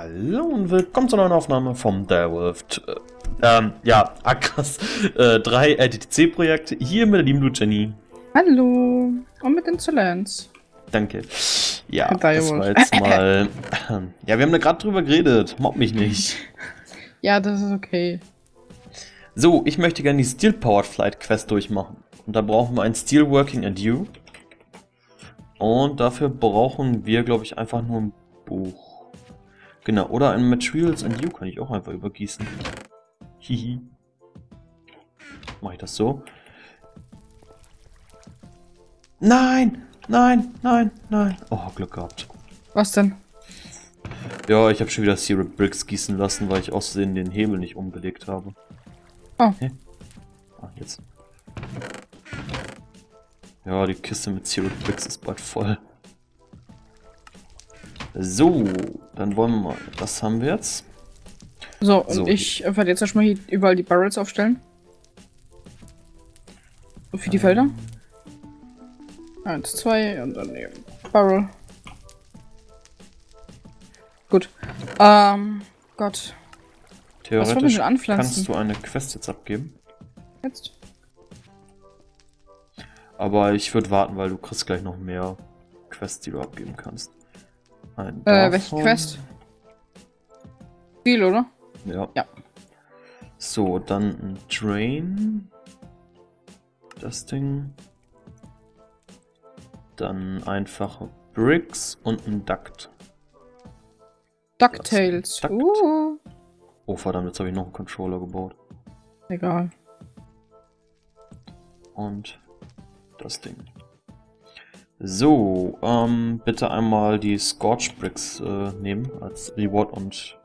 Hallo und willkommen zur neuen Aufnahme vom Direwolf. Äh, ähm, ja, Akras äh, 3 LTTC-Projekt. Hier mit der lieben Jenny. Hallo. Und mit Insolence. Danke. Ja, das war jetzt mal. ja, wir haben da gerade drüber geredet. Mob mich nicht. Ja, das ist okay. So, ich möchte gerne die Steel Powered Flight Quest durchmachen. Und da brauchen wir ein Steel Working and You. Und dafür brauchen wir, glaube ich, einfach nur ein Buch. Genau, oder ein Materials and You kann ich auch einfach übergießen. Hihi. Mache ich das so? Nein! Nein, nein, nein. Oh, Glück gehabt. Was denn? Ja, ich habe schon wieder Syrup Bricks gießen lassen, weil ich außerdem den Hebel nicht umgelegt habe. Oh. Hä? Ah, jetzt. Ja, die Kiste mit Syrup Bricks ist bald voll. So, dann wollen wir mal. Das haben wir jetzt. So, und so. ich werde jetzt erstmal hier überall die Barrels aufstellen. Für die. Felder. Eins, zwei und dann eben Barrel. Gut. Ähm, Gott. Theoretisch kannst du eine Quest jetzt abgeben. Jetzt? Aber ich würde warten, weil du kriegst gleich noch mehr Quests, die du abgeben kannst. Ein äh, welche Quest? Viel, oder? Ja. Ja. So, dann ein Drain. Das Ding. Dann einfache Bricks und ein Duct. DuckTales. Duct. Uh. Oh verdammt, jetzt habe ich noch einen Controller gebaut. Egal. Und das Ding. So, ähm, bitte einmal die Scorch Bricks äh, nehmen als Reward und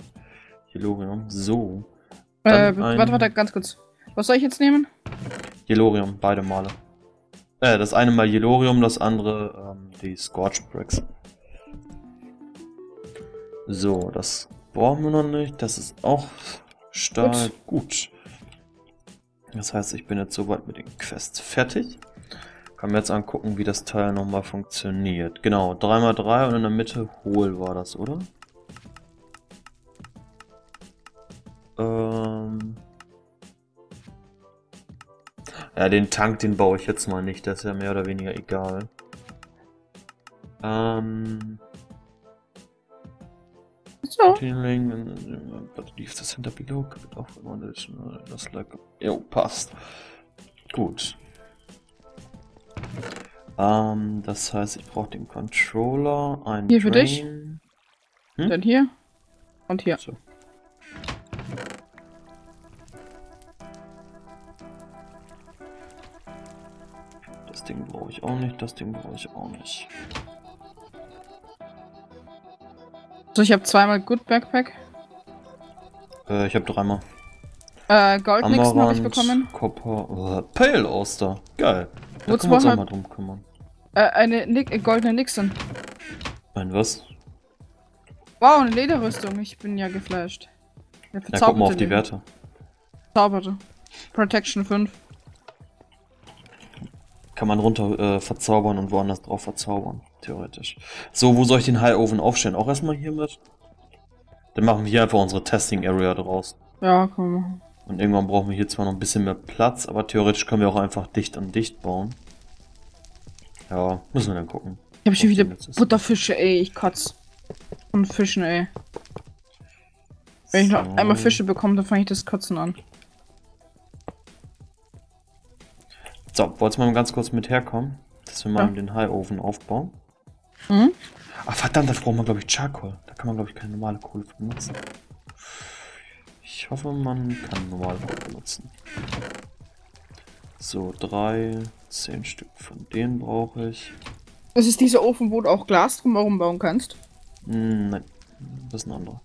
Yellorium. So. Äh, warte, warte, ganz kurz. Was soll ich jetzt nehmen? Yellorium, beide Male. Äh, das eine mal Yellorium, das andere ähm, die Scorch Bricks. So, das brauchen wir noch nicht. Das ist auch stark gut. gut. Das heißt, ich bin jetzt soweit mit den Quests fertig. Kann mir jetzt angucken, wie das Teil nochmal funktioniert. Genau, 3x3 und in der Mitte hohl war das, oder? Ähm... Ja, den Tank, den baue ich jetzt mal nicht. Das ist ja mehr oder weniger egal. Ähm... So. Leave the center below. Das like. Jo, passt. Gut. Ähm, das heißt, ich brauche den Controller, einen Hier für Drain. dich. Hm? Dann hier. Und hier. So. Das Ding brauche ich auch nicht, das Ding brauche ich auch nicht. So, ich habe zweimal Good Backpack. Äh, ich habe dreimal. Äh, Goldnixen habe ich bekommen. Copper, äh, Pale Oster. Geil. Da können wir uns auch mal drum kümmern. Äh, eine Nick goldene Nixon. Ein was? Wow, eine Lederrüstung. Ich bin ja geflasht. Ja, guck mal auf die Werte. Verzauberte. Protection 5. Kann man runter äh, verzaubern und woanders drauf verzaubern, theoretisch. So, wo soll ich den High Oven aufstellen? Auch erstmal hier mit? Dann machen wir hier einfach unsere Testing Area draus. Ja, komm. Und irgendwann brauchen wir hier zwar noch ein bisschen mehr Platz, aber theoretisch können wir auch einfach dicht an dicht bauen. Ja, müssen wir dann gucken. Ich habe schon wieder Butterfische, ey, ich kotz. Und Fischen, ey. Wenn ich noch einmal Fische bekomme, dann fange ich das Kotzen an. So, wolltest du mal ganz kurz mit herkommen? Dass wir mal ja. den High-Ofen aufbauen. Mhm. Ach verdammt, da braucht man glaube ich Charcoal. Da kann man glaube ich keine normale Kohle benutzen. Ich hoffe, man kann normal benutzen. So, drei, zehn Stück von denen brauche ich. Das ist dieser Ofen, wo du auch Glas drumherum bauen kannst? Hm, nein, das ist ein anderer.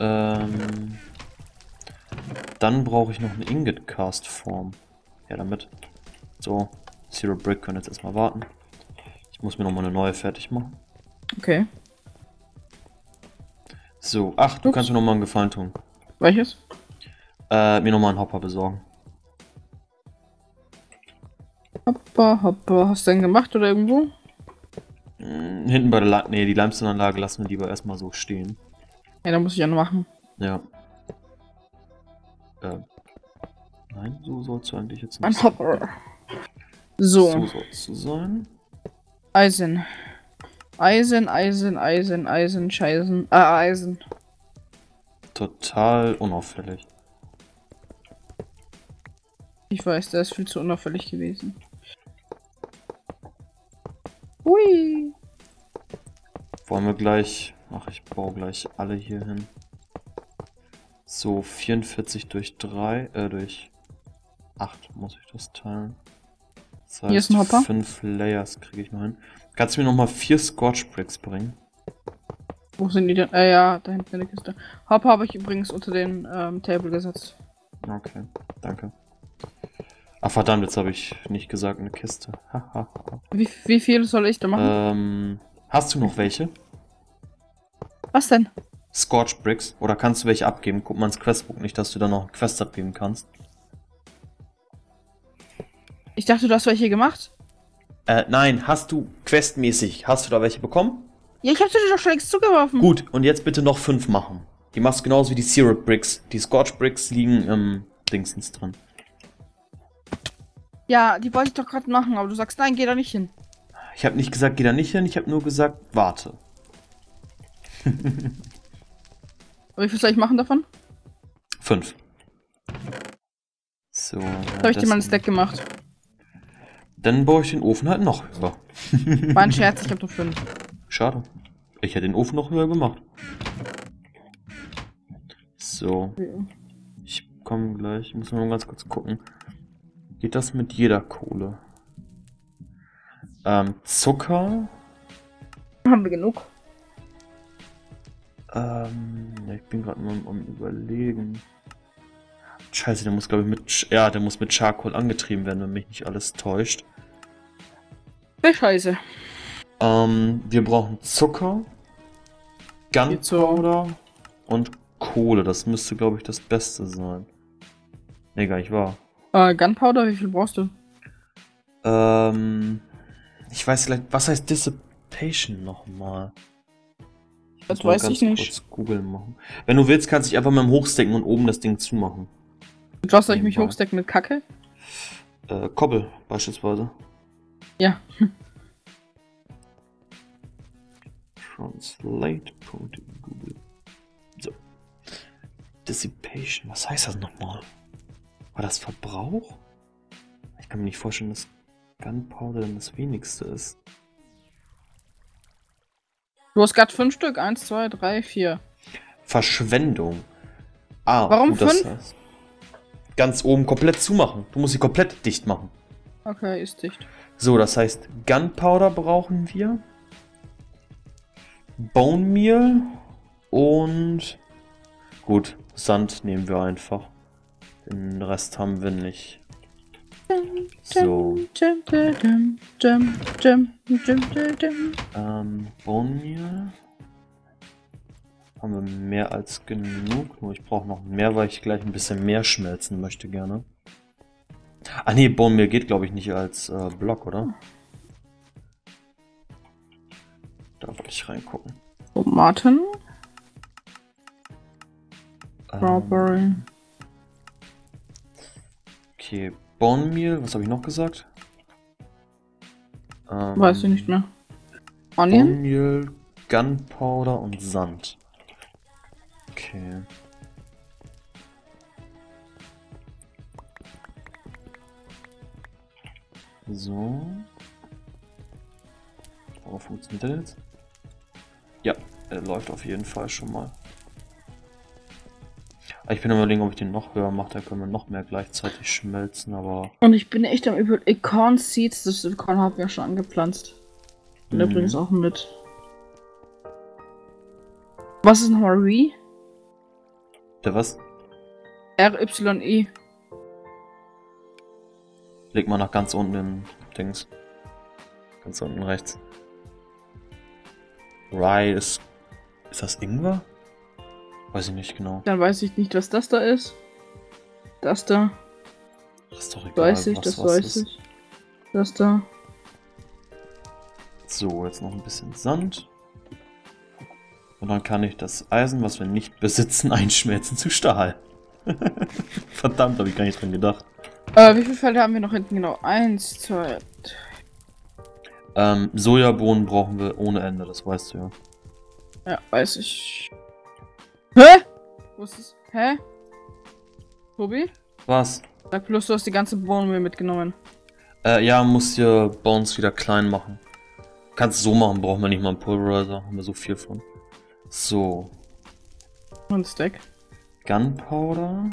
Ähm, dann brauche ich noch eine Ingot Cast Form. Ja, damit. So, Zero Brick können jetzt erstmal warten. Ich muss mir noch mal eine neue fertig machen. Okay. So, ach, du Ups. kannst mir noch mal einen Gefallen tun. Welches? Äh, mir nochmal einen Hopper besorgen. Hopper, Hopper. Hast du den gemacht oder irgendwo? Hm, hinten bei der La Nee, die Limestone-Anlage lassen wir lieber erstmal so stehen. Ja, da muss ich ja noch machen. Ja. Ähm. Nein, so soll es eigentlich jetzt Ein nicht Hopper. So, So soll es sein. Eisen. Eisen, Eisen, Eisen, Eisen, Scheißen. Äh, Eisen. Total unauffällig. Ich weiß, der ist viel zu unauffällig gewesen. Hui. Wollen wir gleich. Ach, ich baue gleich alle hier hin. So, 44 durch 3, äh, durch 8 muss ich das teilen. Das Hier ist ein Hopper. 5 Layers kriege ich noch hin. Kannst du mir nochmal 4 Scorch Bricks bringen? Wo sind die denn? Äh, ja, da hinten in der Kiste. Hopper habe ich übrigens unter den ähm, Table gesetzt. Okay, danke. Ach verdammt, jetzt habe ich nicht gesagt eine Kiste. Wie, wie viel soll ich da machen? ähm, hast du noch welche? Was denn? Scorch Bricks? Oder kannst du welche abgeben? Guck mal ins Questbook nicht, dass du da noch Quest abgeben kannst. Ich dachte, du hast welche gemacht. Äh, nein, hast du questmäßig, hast du da welche bekommen? Ja, ich hab sie dir doch schon längst zugeworfen. Gut, und jetzt bitte noch fünf machen. Die machst du genauso wie die Syrup Bricks. Die Scorch Bricks liegen im Dingsens drin. Ja, die wollte ich doch gerade machen, aber du sagst, nein, geh da nicht hin. Ich habe nicht gesagt, geh da nicht hin, ich habe nur gesagt, warte. Aber wie viel soll ich machen davon? Fünf. So. Da habe ich dir mal ein Stack gemacht. Dann baue ich den Ofen halt noch höher. War ein Scherz, ich hab nur fünf. Schade. Ich hätte den Ofen noch höher gemacht. So. Ich komme gleich. Ich muss mal ganz kurz gucken. Geht das mit jeder Kohle? Ähm, Zucker. Haben wir genug? Ähm, ja, ich bin gerade nur am, am überlegen. Scheiße, der muss glaube ich mit, ja, der muss mit Charcoal angetrieben werden, wenn mich nicht alles täuscht. Scheiße. Ähm, wir brauchen Zucker, Gunpowder und Kohle. Das müsste glaube ich das Beste sein. Nee, gar nicht wahr. Äh, Gunpowder, wie viel brauchst du? Ähm, ich weiß gleich, was heißt Dissipation nochmal? Das weiß ganz ich nicht. Kurz googeln machen. Wenn du willst, kannst du dich einfach mit dem Hochstecken und oben das Ding zumachen. Mit was soll ich mich hochstecken? Mit Kacke? Äh, Kobbel beispielsweise. Ja. Translate. Google. So. Dissipation. Was heißt das nochmal? War das Verbrauch? Ich kann mir nicht vorstellen, dass Gunpowder dann das wenigste ist. Du hast gerade fünf Stück. Eins, zwei, drei, vier. Verschwendung. Ah, Warum gut, das fünf? heißt- Ganz oben komplett zumachen. Du musst sie komplett dicht machen. Okay, ist dicht. So, das heißt, Gunpowder brauchen wir. Bone Meal und gut, Sand nehmen wir einfach. Den Rest haben wir nicht. So, ähm, Bone Meal haben wir mehr als genug. Nur ich brauche noch mehr, weil ich gleich ein bisschen mehr schmelzen möchte gerne. Ah nee, Bone Meal geht glaube ich nicht als äh, Block, oder? Ich reingucken. Tomaten. Ähm, Strawberry. Okay, Bone Meal, was habe ich noch gesagt? Ähm, Weiß ich nicht mehr. Onion? Meal, Gunpowder und Sand. Okay. So. Worauf funktioniert der jetzt? Ja, er läuft auf jeden Fall schon mal. Aber Ich bin am überlegen, ob ich den noch höher mache, da können wir noch mehr gleichzeitig schmelzen, aber Und ich bin echt am über Acorn Seeds. Das haben wir ja schon angepflanzt. Und Mhm. übrigens auch mit. Was ist nochmal Re? der was? R-Y-E. Leg mal nach ganz unten in Dings. Ganz unten rechts. Rye ist. Ist das Ingwer? Weiß ich nicht genau. Dann weiß ich nicht, was das da ist. Das da. Das ist doch egal. Weiß ich, was das was weiß ist. ich. Das da. So, jetzt noch ein bisschen Sand. Und dann kann ich das Eisen, was wir nicht besitzen, einschmelzen zu Stahl. Verdammt, habe ich gar nicht dran gedacht. Äh, wie viele Felder haben wir noch hinten genau? Eins, zwei. Ähm, Sojabohnen brauchen wir ohne Ende, das weißt du ja. Ja, weiß ich. Hä? Wo ist es? Hä? Tobi? Was? Sag bloß, du hast die ganze Bohnen mitgenommen. Äh, ja, muss hier Bones wieder klein machen. Kannst du so machen, brauchen wir nicht mal einen Pulverizer, haben wir so viel von. So. Und Stack. Gunpowder.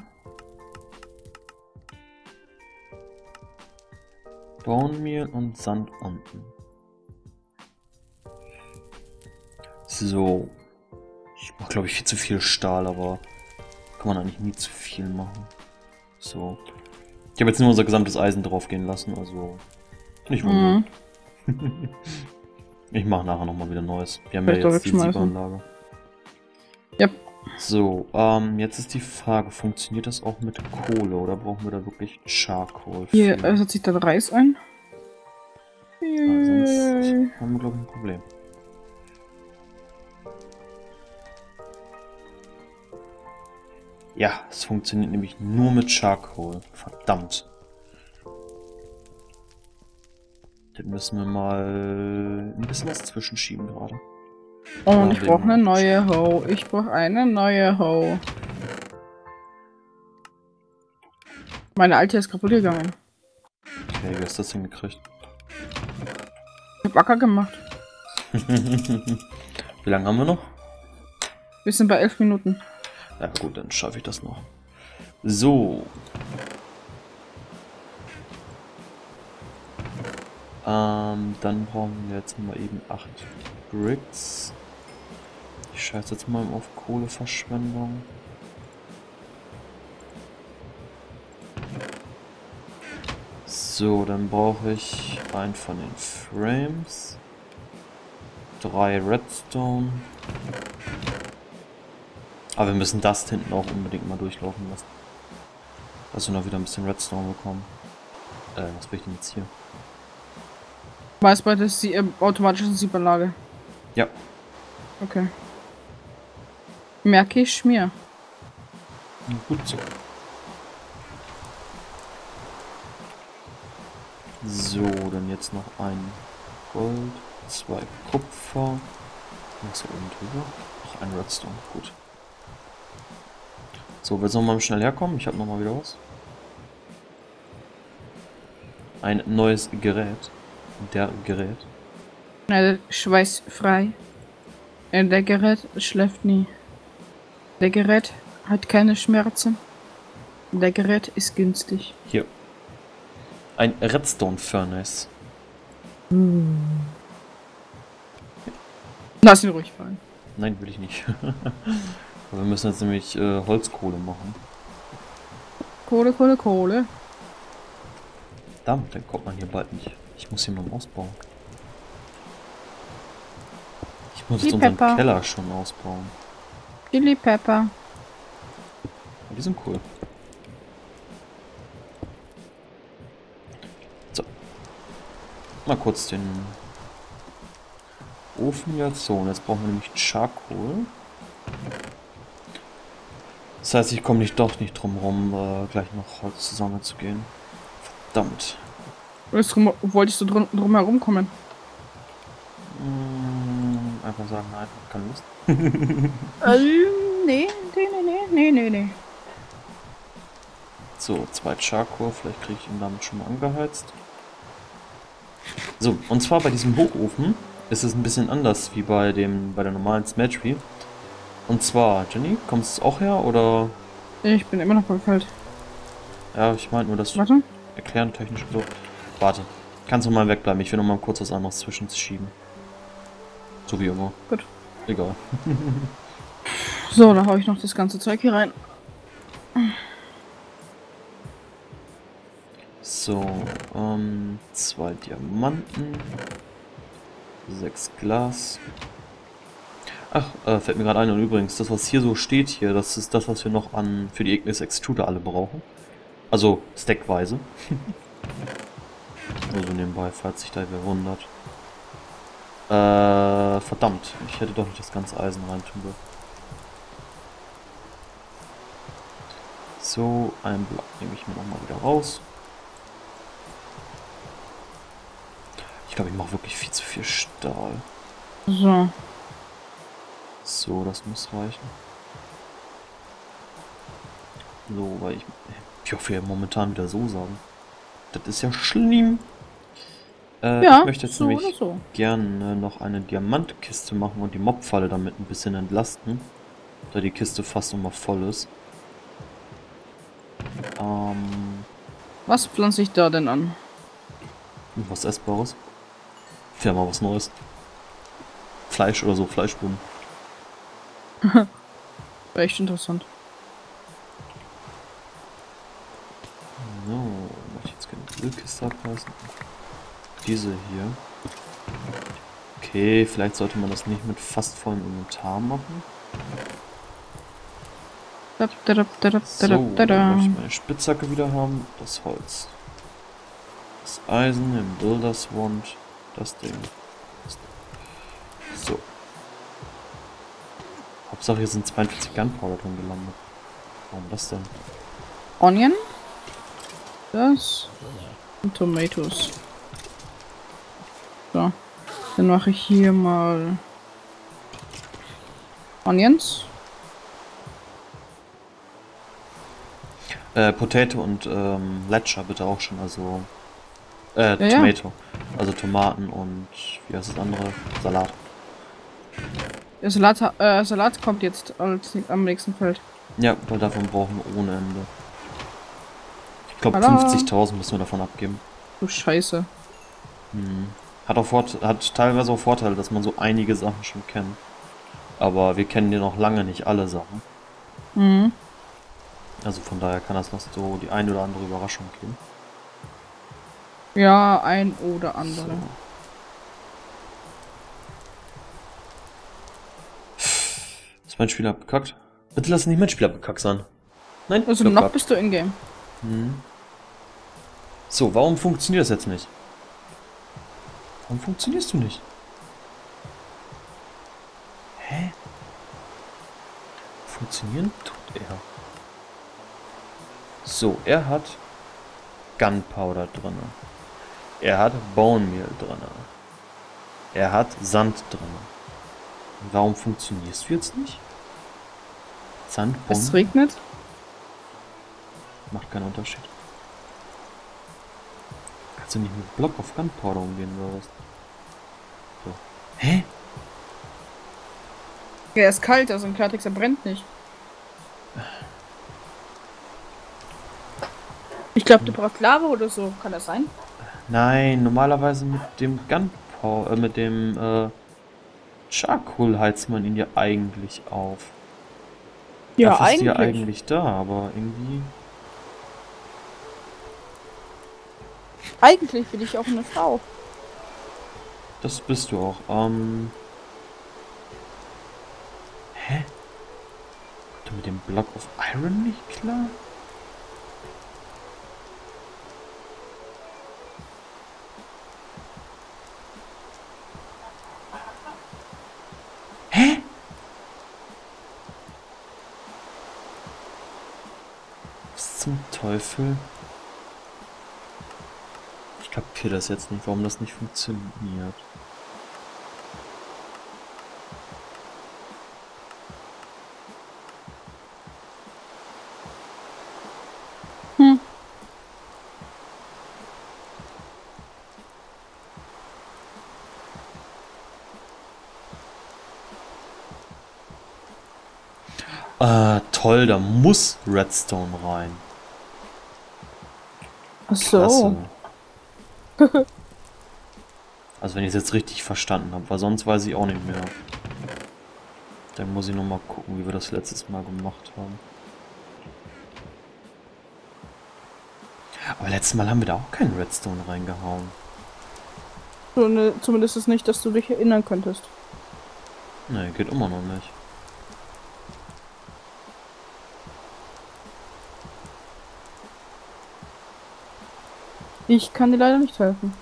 Bone Meal und Sand unten. So. Ich mach glaube ich viel zu viel Stahl, aber kann man eigentlich nie zu viel machen. So. Ich habe jetzt nur unser gesamtes Eisen draufgehen lassen, also nicht wundern. Mhm. ich mache nachher nochmal wieder Neues. Wir haben Vielleicht ja jetzt die. Sieberanlage. Yep. So, ähm, jetzt ist die Frage, funktioniert das auch mit Kohle oder brauchen wir da wirklich Charcoal? Hier für? äh, setzt sich dann Reis ein. Ja, sonst haben wir, glaube ich, ein Problem. Ja, es funktioniert nämlich nur mit Charcoal. Verdammt. Den müssen wir mal ein bisschen was zwischenschieben gerade. Und Ja, ich brauche eine neue Ho. Ich brauche eine neue Ho. Meine alte ist kaputt gegangen. Okay, wie hast du das hingekriegt? Ich hab Acker gemacht. wie lange haben wir noch? Wir sind bei elf Minuten. Ja gut, dann schaffe ich das noch. So. Ähm, dann brauchen wir jetzt mal eben 8 Bricks. Ich scheiße jetzt mal auf Kohleverschwendung. So, dann brauche ich einen von den Frames. Drei Redstone. Aber wir müssen das hinten auch unbedingt mal durchlaufen lassen. Dass wir noch wieder ein bisschen Redstone bekommen. Äh, was will ich denn jetzt hier? Weiß bei der Sie äh, automatischen Siebanlage. Ja. Okay. Merke ich mir. Gut so. So, dann jetzt noch ein Gold, zwei Kupfer. Was hier oben drüber? Noch ein Redstone, gut. So, willst du noch mal schnell herkommen? Ich habe noch mal wieder was. Ein neues Gerät. Der Gerät. Schnell schweißfrei. Äh, Der Gerät schläft nie. Der Gerät hat keine Schmerzen. Der Gerät ist günstig. Hier. Ein Redstone Furnace. Lass ihn ruhig fallen. Nein, will ich nicht. wir müssen jetzt nämlich äh, Holzkohle machen. Kohle, Kohle, Kohle. Verdammt, dann kommt man hier bald nicht. Ich muss hier mal ausbauen. Ich muss Die jetzt unseren Pepper. Keller schon ausbauen. Chili Pepper. Die sind cool. So. Mal kurz den Ofen jetzt so. Und jetzt brauchen wir nämlich Charcoal. Das heißt, ich komme nicht doch nicht drum rum, äh, gleich noch Holz zusammenzugehen. Verdammt. Wolltest du, wolltest du drum, drum herum kommen? Mm, Einfach sagen, nein, hab keine Lust. Ähm, nee, nee, nee, nee, nee, nee. So, zwei Charcoal, vielleicht kriege ich ihn damit schon mal angeheizt. So, und zwar bei diesem Hochofen ist es ein bisschen anders wie bei dem bei der normalen Smeltery. Und zwar, Jenny, kommst du auch her oder? Ich bin immer noch beim Feld. Ja, ich meine nur das Warte. erklären technisch so. Warte, kannst du mal wegbleiben, ich will noch mal kurz was anderes zwischenschieben. So wie immer. Gut. Egal. So, da hau ich noch das ganze Zeug hier rein. So, ähm, zwei Diamanten, sechs Glas. Ach, äh, fällt mir gerade ein und übrigens, das was hier so steht hier, das ist das, was wir noch an für die Ignis Extruder alle brauchen. Also stackweise. Nur so nebenbei, falls sich da wer wundert. Äh, verdammt. Ich hätte doch nicht das ganze Eisen reintun dürfen. So, ein Block nehme ich mir nochmal wieder raus. Ich glaube, ich mache wirklich viel zu viel Stahl. So. So, das muss reichen. So, weil ich, ich hoffe ja momentan wieder so sagen. Das ist ja schlimm. Äh, Ja, ich möchte jetzt so nämlich so. gerne noch eine Diamantkiste machen und die Mobfalle damit ein bisschen entlasten. Da die Kiste fast immer voll ist. Ähm, Was pflanze ich da denn an? was Essbares. Ja, mal was Neues. Fleisch oder so, Fleischblumen. Wäre echt interessant. So, möchte ich jetzt gerne die Grillkiste abreißen. Diese hier. Okay, vielleicht sollte man das nicht mit fast vollem Inventar machen. So, dann möchte ich meine Spitzhacke wieder haben. Das Holz. Das Eisen im Builders Wand. Das Ding. Hauptsache hier sind 42 Gunpowder drin gelandet. Warum das denn? Onion. Das. Und Tomatoes. So. Dann mache ich hier mal Onions. Äh, Potato und ähm, Ledger bitte auch schon, also äh, Ja, ja. Tomato. Also Tomaten und wie heißt das andere? Salat. Der Salat, äh, Salat kommt jetzt als, am nächsten Feld. Ja, weil davon brauchen wir ohne Ende. Ich glaube Tada. 50.000 müssen wir davon abgeben. Du Scheiße. Hm. Hat auch Vort hat teilweise auch Vorteile, dass man so einige Sachen schon kennt. Aber wir kennen ja noch lange nicht alle Sachen. Mhm. Also von daher kann das noch so die ein oder andere Überraschung geben. Ja, ein oder andere. So. Mein Spieler bekackt? Bitte lass nicht mein Spieler bekackt sein. Nein, Also noch gehabt. bist du in-game. Hm. So, warum funktioniert das jetzt nicht? Warum funktionierst du nicht? Hä? Funktionieren tut er. So, er hat Gunpowder drin. Er hat Bone Meal drin. Er hat Sand drin. Warum funktionierst du jetzt nicht? Sand, Es regnet. macht keinen Unterschied. Kannst du nicht mit Block auf Gunpowder umgehen oder was? So. Hä? Ja, er ist kalt, also ein Klartext, er brennt nicht. Ich glaube, du brauchst Lava oder so. Kann das sein? Nein, normalerweise mit dem Gunpowder, äh, mit dem äh, Charcoal heizt man ihn ja eigentlich auf. Dafür ist die ja eigentlich da, aber irgendwie. Eigentlich bin ich auch eine Frau. Das bist du auch. Ähm. Hä? Kommt er mit dem Block of Iron nicht klar? Hä? Was zum Teufel? Ich kapiere das jetzt nicht, warum das nicht funktioniert. Hm. Äh, toll, da muss Redstone rein. Ach so. Klasse. also wenn ich es jetzt richtig verstanden habe, weil sonst weiß ich auch nicht mehr. Dann muss ich noch mal gucken, wie wir das letztes Mal gemacht haben. Aber letztes Mal haben wir da auch keinen Redstone reingehauen. Zumindest ist nicht, dass du dich erinnern könntest. Ne, geht immer noch nicht. Ich kann dir leider nicht helfen.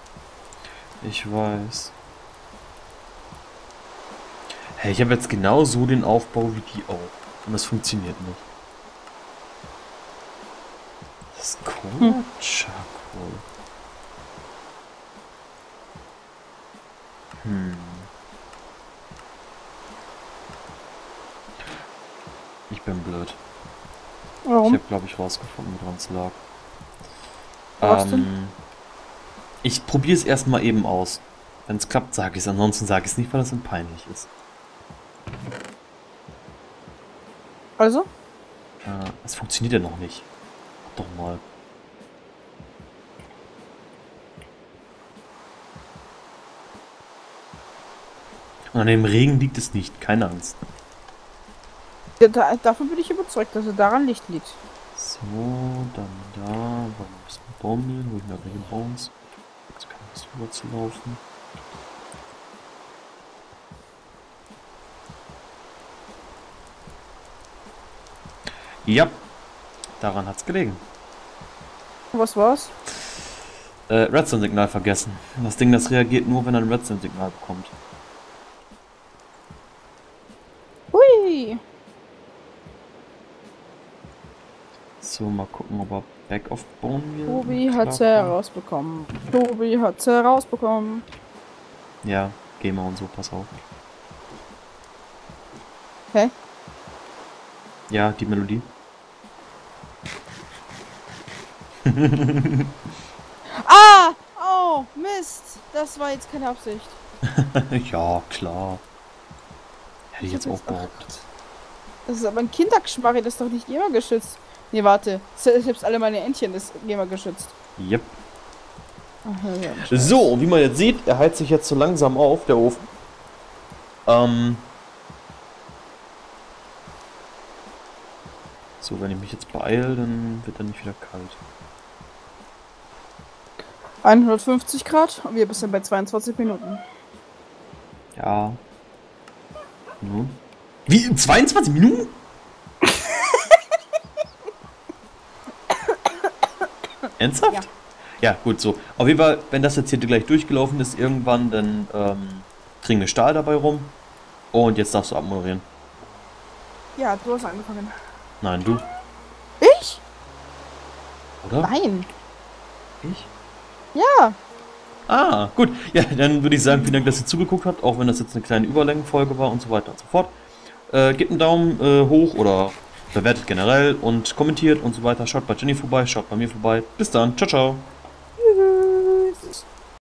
Ich weiß. Hey, ich habe jetzt genau so den Aufbau wie die auch. Und das funktioniert nicht. Das ist cool. Hm. Charcoal. Hm. Ich bin blöd. Warum? Ich habe, glaube ich, rausgefunden, woran es lag. Ähm? Ich probiere es erstmal eben aus. Wenn es klappt, sage ich es. Ansonsten sage ich es nicht, weil das dann peinlich ist. Also? Äh, es funktioniert ja noch nicht. Doch mal. Und an dem Regen liegt es nicht, keine Angst. Ja, da, davon bin ich überzeugt, dass er daran Licht liegt. So, dann da, wollen wir ein bisschen Baumeln, wo ich mir welche Bones. Jetzt kann ich rüber zu laufen. Ja, daran hat's gelegen. Was war's? Äh, Redstone-Signal vergessen. Das Ding, das reagiert nur, wenn er ein Redstone-Signal bekommt. Hui! So, mal gucken, ob er Back of Bone hier. Tobi hat's herausbekommen. Tobi hat's herausbekommen. Ja, Gamer und so, pass auf. Hä? Ja, die Melodie. ah! Oh, Mist! Das war jetzt keine Absicht. ja, klar. Hätte ich, jetzt auch behauptet. Das ist aber ein Kindergeschmarri, das ist doch nicht immer geschützt. Nee, warte. Selbst alle meine Entchen ist GEMA geschützt. Yep. Ach, ja, so, wie man jetzt sieht, er heizt sich jetzt so langsam auf, der Ofen. Ähm. So, wenn ich mich jetzt beeile, dann wird er nicht wieder kalt. 150 Grad und wir sind bei 22 Minuten. Ja. Nun. Wie? 22 Minuten? Ernsthaft? Ja. Ja, gut so. Auf jeden Fall, wenn das jetzt hier gleich durchgelaufen ist irgendwann, dann ähm, kriegen wir Stahl dabei rum. Und jetzt darfst du abmoderieren. Ja, du hast angefangen. Nein, du. Ich? Oder? Nein. Ich? Ja. Ah, gut. Ja, dann würde ich sagen, vielen Dank, dass ihr zugeguckt habt, auch wenn das jetzt eine kleine Überlängenfolge war und so weiter und so fort. Äh, gebt einen Daumen äh, hoch oder bewertet generell und kommentiert und so weiter. Schaut bei Jenny vorbei, schaut bei mir vorbei. Bis dann. Ciao, ciao.